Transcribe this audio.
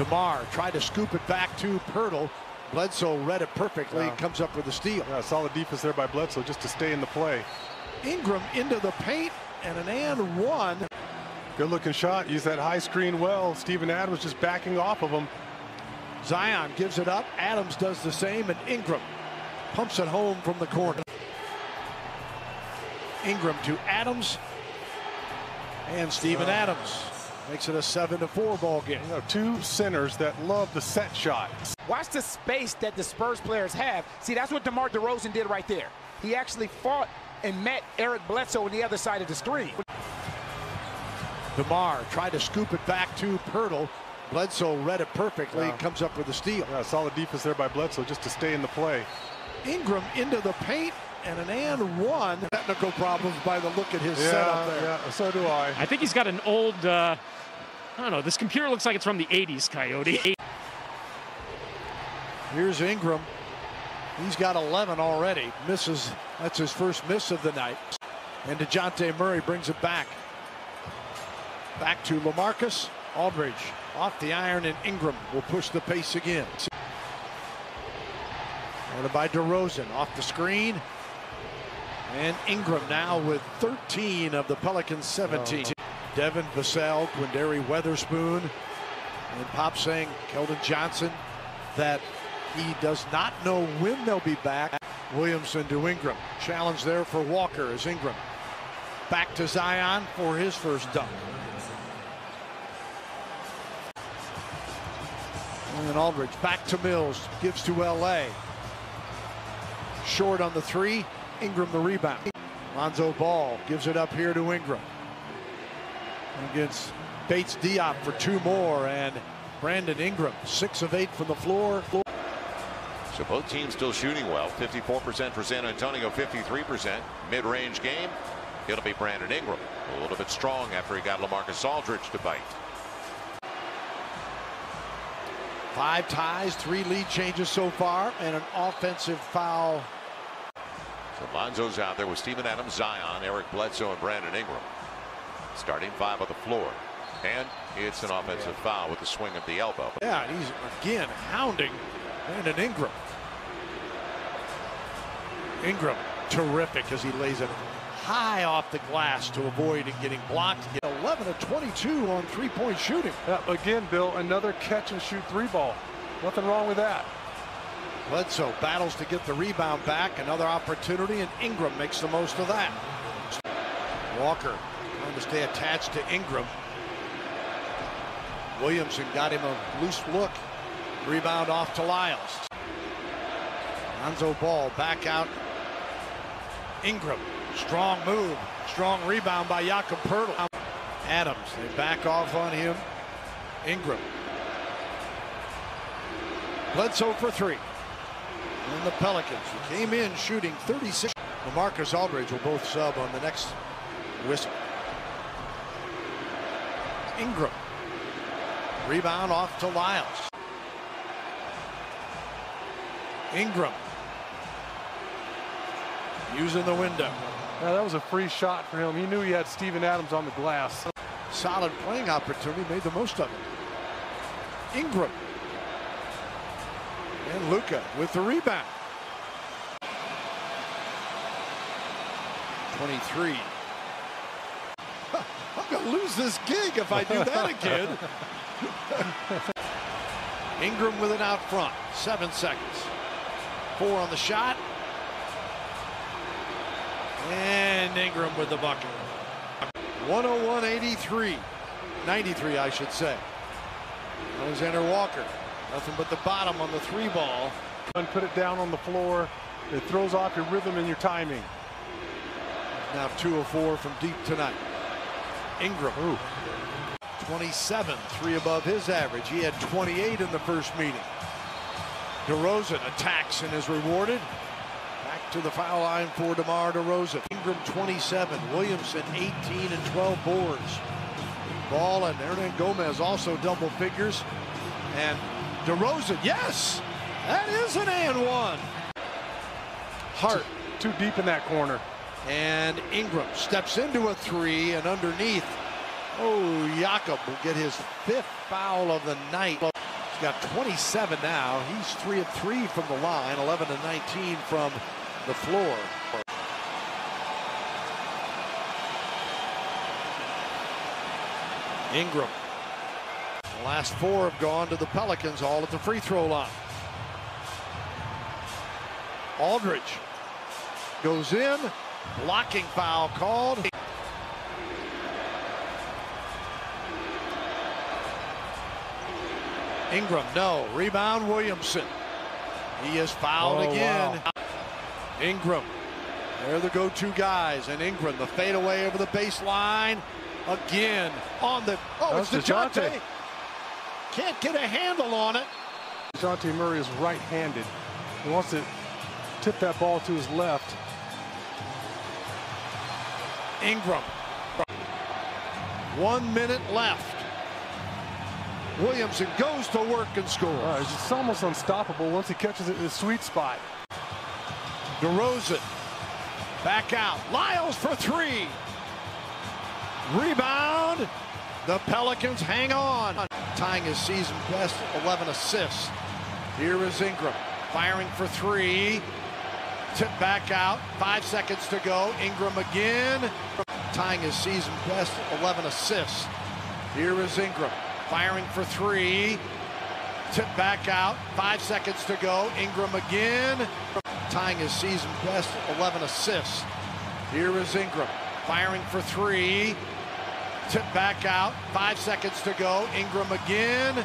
DeMar tried to scoop it back to Poeltl. Bledsoe read it perfectly. Yeah. Comes up with a steal. Yeah, solid defense there by Bledsoe just to stay in the play. Ingram into the paint and an and one. Good looking shot. Use that high screen well. Steven Adams just backing off of him. Zion gives it up. Adams does the same, and Ingram pumps it home from the corner. Ingram to Adams, and Steven Adams makes it a seven to four ball game. You know, two centers that love the set shot. Watch the space that the Spurs players have. See, that's what DeMar DeRozan did right there. He actually fought and met Eric Bledsoe on the other side of the screen. DeMar tried to scoop it back to Poeltl. Bledsoe read it perfectly. Yeah. Comes up with a steal. Yeah, solid defense there by Bledsoe just to stay in the play. Ingram into the paint and an and one. Technical problems by the look at his setup there. yeah, so do I. I think he's got an old, uh, I don't know, this computer looks like it's from the 80s, Coyote. Here's Ingram. He's got 11 already. Misses. That's his first miss of the night. And DeJounte Murray brings it back. Back to Lamarcus Aldridge. Off the iron, and Ingram will push the pace again. Ordered by DeRozan. Off the screen. And Ingram now with 13 of the Pelicans' 17. Devin Vassell, Quinndary Weatherspoon, and Pop saying Keldon Johnson that he does not know when they'll be back. Williamson to Ingram. Challenge there for Walker as Ingram. Back to Zion for his first dunk. And then Aldridge back to Mills. Gives to LA. Short on the three. Ingram the rebound. Lonzo Ball gives it up here to Ingram. Against Bates Diop for two more. And Brandon Ingram, six of eight from the floor. So both teams still shooting well. 54% for San Antonio, 53%. Mid-range game. It'll be Brandon Ingram. A little bit strong after he got Lamarcus Aldridge to bite. Five ties, three lead changes so far, and an offensive foul. So Lonzo's out there with Steven Adams, Zion, Eric Bledsoe, and Brandon Ingram. Starting five on the floor. And it's an offensive foul with the swing of the elbow. Yeah, and he's again hounding Brandon Ingram. Ingram, terrific as he lays it high off the glass to avoid it getting blocked. 11 of 22 on three-point shooting. Yeah, again, Bill, another catch and shoot three ball. Nothing wrong with that. Bledsoe battles to get the rebound back. Another opportunity, and Ingram makes the most of that. Walker trying to stay attached to Ingram. Williamson got him a loose look. Rebound off to Lyles. Lonzo Ball back out. Ingram. Strong move. Strong rebound by Jakob Poeltl. Adams. They back off on him. Ingram. Bledsoe for three. And the Pelicans who came in shooting 36. Lamarcus Aldridge will both sub on the next whistle. Ingram. Rebound off to Lyles. Ingram. Using the window. Yeah, that was a free shot for him. He knew he had Steven Adams on the glass. Solid playing opportunity. Made the most of it. Ingram. And Luca with the rebound. 23. I'm going to lose this gig if I do that again. Ingram with it out front. Seven seconds. Four on the shot. And Ingram with the bucket. 101-83. 93, I should say. Alexander Walker. Nothing but the bottom on the three ball. And put it down on the floor. It throws off your rhythm and your timing. Now two of four from deep tonight. Ingram. Ooh. 27, three above his average. He had 28 in the first meeting. DeRozan attacks and is rewarded. Back to the foul line for DeMar DeRozan. Ingram 27, Williamson 18 and 12 boards. Ball and Hernangomez also double figures. And DeRozan, yes, that is an and one. Hart Too deep in that corner. and Ingram steps into a three and underneath. Oh, Jakob will get his fifth foul of the night. He's got 27 now. He's 3 of 3 from the line, 11 to 19 from the floor. Ingram. The last four have gone to the Pelicans, all at the free throw line. Aldridge goes in, blocking foul called. Ingram, no. Rebound, Williamson. He is fouled Oh, again. Ingram. They're the go-to guys. And Ingram, the fadeaway over the baseline. Again on the. Oh, That's it's DeJounte. DeJounte. Can't get a handle on it. DeJounte Murray is right-handed. He wants to tip that ball to his left. Ingram. One minute left. Williamson goes to work and scores. Uh, it's just almost unstoppable once he catches it in the sweet spot. DeRozan. Back out. Lyles for three. Rebound. The Pelicans hang on. Tying his season best 11 assists. Here is Ingram. Firing for three. Tip back out. Five seconds to go. Ingram again. Tying his season best 11 assists. Here is Ingram. Firing for three. Tip back out. Five seconds to go. Ingram again. Tying his season best 11 assists. Here is Ingram. Firing for three. Tip back out. Five seconds to go. Ingram again.